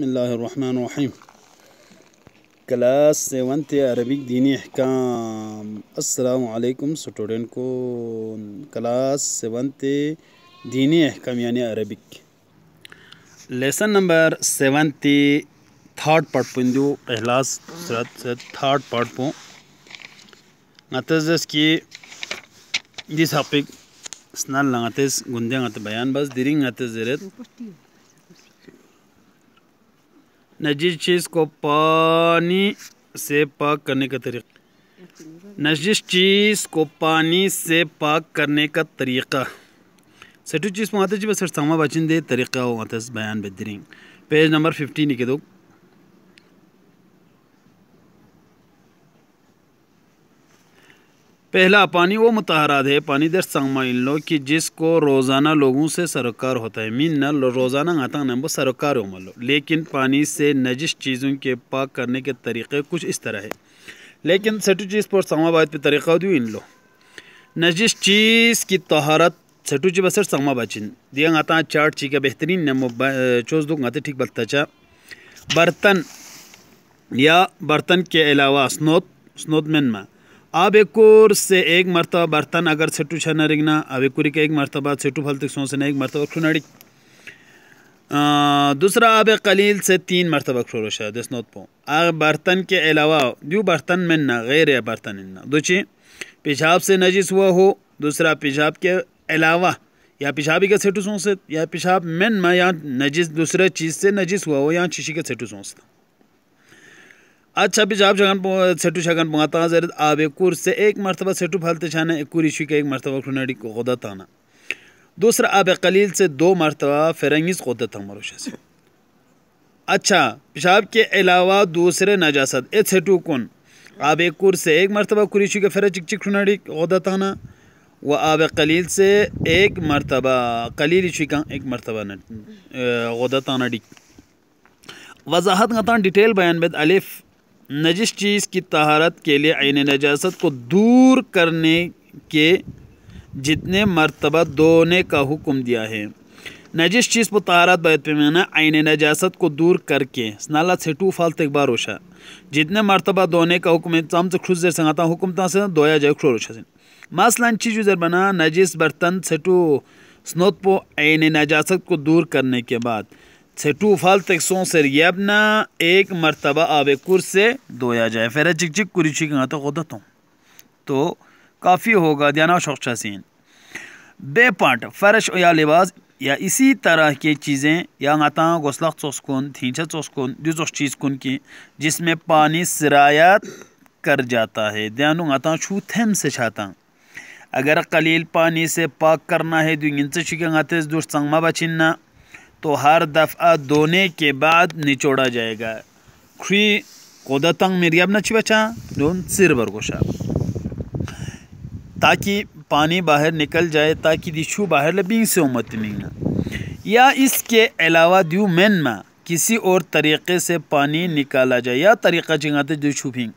बसमीम class seventh Arabic दीनी अहकाम असलकुम स्टूडेंट को क्लास सेवन्थ दीनी अहकाम यानी Arabic lesson number seventh third part पुंदु पहला थर्ड पार्ट पो ngatas ki this topic, snal langates gundeng at bayan, bas diring नजीज चीज़ को पानी से पाक करने का तरीका। नजीज चीज़ को पानी से पाक करने का तरीका। सटू चीज़ माता जी बस सामा बचिन दे तरीका हो आता बयान बेहतरीन पेज नंबर फिफ्टी के दो। पहला पानी वो मुतहरात है पानी दर संगमाइन लो कि जिसको रोज़ाना लोगों से सरोकार होता है। मीन न रोज़ाना आता ना, वो सरोकार हो लो लेकिन पानी से नजिश चीज़ों के पाक करने के तरीक़े कुछ इस तरह है। लेकिन सटू चीज़ पर समाबाद पे तरीक़ा दो इन लो। नजिस चीज़ की तहारत सटू ची बसर समा बचिन दिया आता चार्ट ची का बेहतरीन नमो चोज दो आते ठीक बलता चा। बर्तन, या बर्तन के अलावा स्नोत स्नोत में आबेकुर से एक मरतबा बर्तन अगर सेटू छा नरिगना आबेकुरी के एक मरतबा सेटू फलते सोचना एक मरतबा खुनड़ी दूसरा आब कलील से तीन मरतबा खुरोशा दसनोत पो। आ बर्तन के अलावा दो बर्तन में ना, गैर बर्तन ना। दूची पेशाब से नजिस हुआ हो, दूसरा पेशाब के अलावा, या पेशाबी का सेटू सोच या पेशाब में या नजिस, दूसरे चीज़ से नजिस हुआ हो, या शीशी का सेटू सोचता अच्छा भी जाब शगन सेटू शगन पंगाता जर आबे कुर से एक मरतबा सेटू फालते छाना एक कुरिशी का एक मरतबा खुनाड़ी को खुदा ताना दूसरा आब कलील से दो मरतबा फिरंगिस खुदा था मरुशा से। अच्छा पेशाब के अलावा दूसरे नजासत, ए सेटू कौन? आब कुर से एक मरतबा कुरिशी का फिर चिक चिक खुनाड़ी खुदा ताना व आब कलील से एक मरतबा, कलील शिका एक मरतबा खुदा ताना डी। वजाहत गता डिटेल बयान बेद अलिफ नजिश चीज़ की तहारत के लिए आइन नजासत को दूर करने के जितने मरतबा धोने का हुक्म दिया है। नजिश चीज़ पर तहारत बैत पे मैंने आइन नजासत को दूर करके स्नाला से टू फाल तक बार रोशा। जितने मरतबा धोने का हुक्म तम से खुश संगाता हुक्म ता से धोया जाए, खुश रोशा मसलन चीज़ जर बना नजिस बर्तन से टू, स्नोत पो आइन नजासत को दूर करने के बाद। छठू फल तक सो सर यबना एक मरतबा आब कुर से धोया जाए। फिर चिक चिक कुरिशी का तो खुद तो। तो काफ़ी होगा, ध्याना शौक्षा सीन बे पाट, फर्श या लिबास या इसी तरह की चीज़ें या गाता गोसलख चोस्कुन, थींचा चोस्कुन जो चीज़ कुन की, जिसमें पानी सरायत कर जाता है। ध्यान गाता छू थम से छाता। अगर कलील पानी से पाक करना है दो इंच शिकाते दुष्ट संगमा बचिन्ना। तो हर दफ़ा धोने के बाद निचोड़ा जाएगा। खुई कोदा तंग मेरी नची बचा। दोन सिर बरगोशा ताकि पानी बाहर निकल जाए, ताकि दिशु बाहर लबिंग से उमत मिलना या इसके अलावा द्यू मैन में, किसी और तरीक़े से पानी निकाला जाए। या तरीक़ा चिंगाते दिशु भी।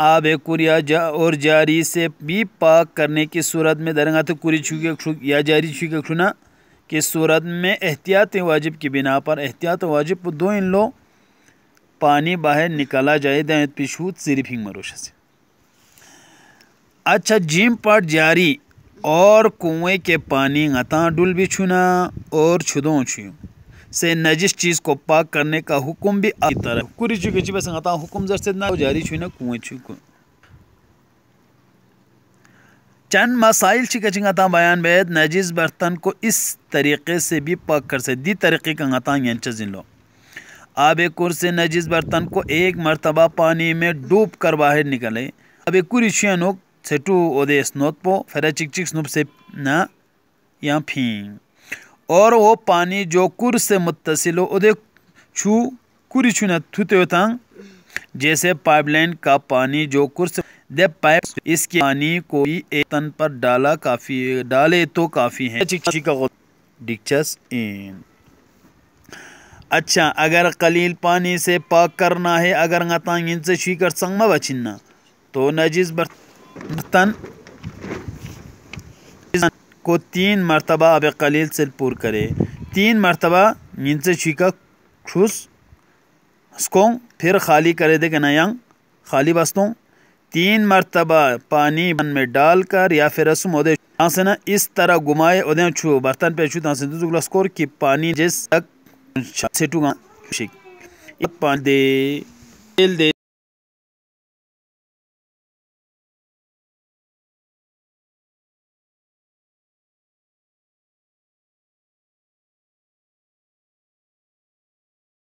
आब कुरिया जा और जारी से भी पाक करने की सूरत में दरंगाते कुरी छुके या जारी छुके खुना। कि सूरत में एहतियात वाजिब की बिना पर एहतियात वाजिब दो इन लो, पानी बाहर निकाला जाए दैत सिर्फ़ ही मरोश से अच्छा जिम पर जारी और कुएँ के पानी गता डुल भी छुना और छुदो छू से नजिस चीज़ को पाक करने का हुक्म भी आ तरह। कुरी चुके बस गता हुक्म जर से ना जारी छुना कुएँ छू चंद मसाइल चिकचिंगता बयान बेद नजीज बर्तन को इस तरीके से भी पक कर से दी तरीके का गता जिन लो। आब कुर से नजीज बर्तन को एक मरतबा पानी में डूब कर बाहर निकले। अब एक कुरिशियनोक सेटू ओदे स्नोत पो, फिर चिक चिक स्नूप से ना, या फ़ी और वो पानी जो कुर से मुतसिल हो, ओदे छू, कुरी छू न थुते होता। जैसे पाइपलाइन का पानी जो कुर से दे पाइप इसके पानी को भी एक तन पर डाला काफ़ी डाले तो काफ़ी है। डिक्चस इन अच्छा अगर कलील पानी से पाक करना है अगर गतांग इनसे शीकर संगमा बचिन्ना तो नजिस बर्तन को तीन मरतबा अब कलील से पुर करे। तीन मरतबा इनसे शीका खुश उसको फिर खाली करे दे के नयंग खाली बस्तों तीन मरतबा पानी बन में डालकर या फिर रसम उदे से ना इस तरह घुमाए उदय छू। बर्तन पे छू से दूसरा स्कोर कि पानी जिस तक सेटूगा पानी दे, तेल दे।